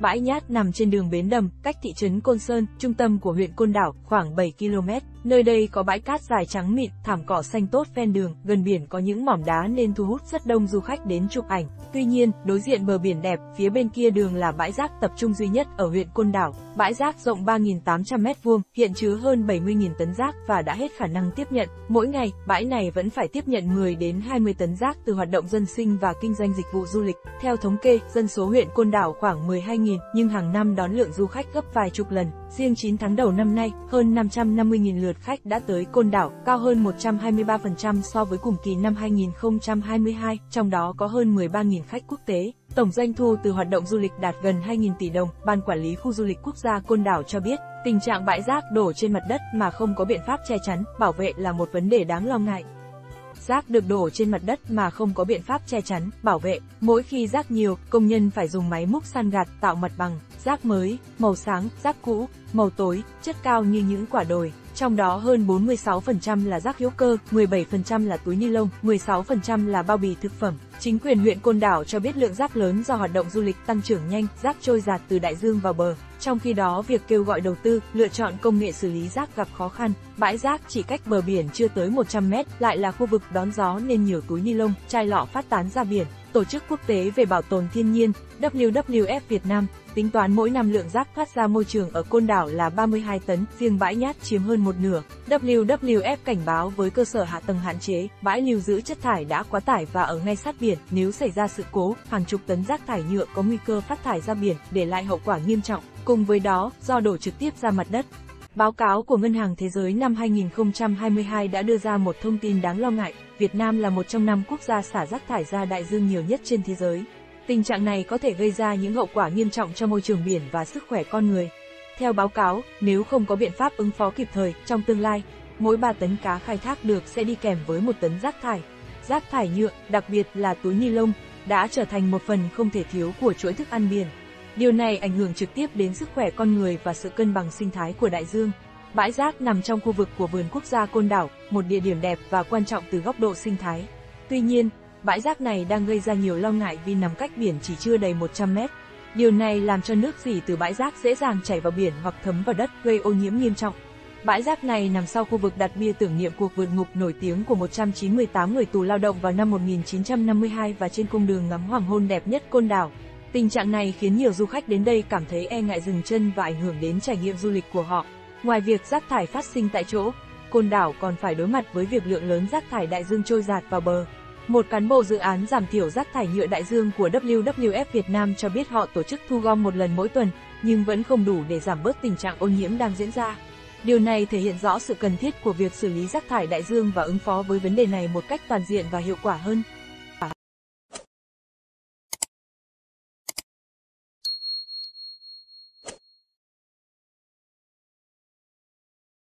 Bãi nhát nằm trên đường Bến Đầm, cách thị trấn Côn Sơn, trung tâm của huyện Côn Đảo, khoảng 7 km. Nơi đây có bãi cát dài trắng mịn, thảm cỏ xanh tốt ven đường, gần biển có những mỏm đá nên thu hút rất đông du khách đến chụp ảnh. Tuy nhiên, đối diện bờ biển đẹp, phía bên kia đường là bãi rác tập trung duy nhất ở huyện Côn Đảo. Bãi rác rộng 3.800 m2, hiện chứa hơn 70.000 tấn rác và đã hết khả năng tiếp nhận. Mỗi ngày, bãi này vẫn phải tiếp nhận 10 đến 20 tấn rác từ hoạt động dân sinh và kinh doanh dịch vụ du lịch. Theo thống kê, dân số huyện Côn Đảo khoảng 12.000, nhưng hàng năm đón lượng du khách gấp vài chục lần. Riêng 9 tháng đầu năm nay, hơn 550.000 lượt khách đã tới Côn Đảo, cao hơn 123% so với cùng kỳ năm 2022, trong đó có hơn 13.000 khách quốc tế. Tổng doanh thu từ hoạt động du lịch đạt gần 2.000 tỷ đồng. Ban quản lý khu du lịch quốc gia Côn Đảo cho biết, tình trạng bãi rác đổ trên mặt đất mà không có biện pháp che chắn, bảo vệ là một vấn đề đáng lo ngại. Rác được đổ trên mặt đất mà không có biện pháp che chắn, bảo vệ. Mỗi khi rác nhiều, công nhân phải dùng máy múc san gạt tạo mặt bằng. Rác mới, màu sáng, rác cũ, màu tối, chất cao như những quả đồi. Trong đó hơn 46% là rác hữu cơ, 17% là túi ni lông, 16% là bao bì thực phẩm. Chính quyền huyện Côn Đảo cho biết lượng rác lớn do hoạt động du lịch tăng trưởng nhanh, rác trôi giạt từ đại dương vào bờ. Trong khi đó việc kêu gọi đầu tư, lựa chọn công nghệ xử lý rác gặp khó khăn. Bãi rác chỉ cách bờ biển chưa tới 100 mét, lại là khu vực đón gió nên nhiều túi ni lông, chai lọ phát tán ra biển. Tổ chức quốc tế về bảo tồn thiên nhiên, WWF Việt Nam, tính toán mỗi năm lượng rác thoát ra môi trường ở Côn Đảo là 32 tấn, riêng bãi nhát chiếm hơn một nửa. WWF cảnh báo với cơ sở hạ tầng hạn chế, bãi lưu giữ chất thải đã quá tải và ở ngay sát biển, nếu xảy ra sự cố, hàng chục tấn rác thải nhựa có nguy cơ phát thải ra biển, để lại hậu quả nghiêm trọng. Cùng với đó, do đổ trực tiếp ra mặt đất, Báo cáo của Ngân hàng Thế giới năm 2022 đã đưa ra một thông tin đáng lo ngại, Việt Nam là một trong năm quốc gia xả rác thải ra đại dương nhiều nhất trên thế giới. Tình trạng này có thể gây ra những hậu quả nghiêm trọng cho môi trường biển và sức khỏe con người. Theo báo cáo, nếu không có biện pháp ứng phó kịp thời, trong tương lai, mỗi 3 tấn cá khai thác được sẽ đi kèm với một tấn rác thải. Rác thải nhựa, đặc biệt là túi ni lông, đã trở thành một phần không thể thiếu của chuỗi thức ăn biển. Điều này ảnh hưởng trực tiếp đến sức khỏe con người và sự cân bằng sinh thái của đại dương. Bãi rác nằm trong khu vực của vườn quốc gia Côn Đảo, một địa điểm đẹp và quan trọng từ góc độ sinh thái. Tuy nhiên, bãi rác này đang gây ra nhiều lo ngại vì nằm cách biển chỉ chưa đầy 100 mét. Điều này làm cho nước dỉ từ bãi rác dễ dàng chảy vào biển hoặc thấm vào đất gây ô nhiễm nghiêm trọng. Bãi rác này nằm sau khu vực đặt bia tưởng niệm cuộc vượt ngục nổi tiếng của 198 người tù lao động vào năm 1952 và trên cung đường ngắm hoàng hôn đẹp nhất Côn Đảo. Tình trạng này khiến nhiều du khách đến đây cảm thấy e ngại dừng chân và ảnh hưởng đến trải nghiệm du lịch của họ. Ngoài việc rác thải phát sinh tại chỗ, Côn Đảo còn phải đối mặt với việc lượng lớn rác thải đại dương trôi giạt vào bờ. Một cán bộ dự án giảm thiểu rác thải nhựa đại dương của WWF Việt Nam cho biết họ tổ chức thu gom một lần mỗi tuần, nhưng vẫn không đủ để giảm bớt tình trạng ô nhiễm đang diễn ra. Điều này thể hiện rõ sự cần thiết của việc xử lý rác thải đại dương và ứng phó với vấn đề này một cách toàn diện và hiệu quả hơn.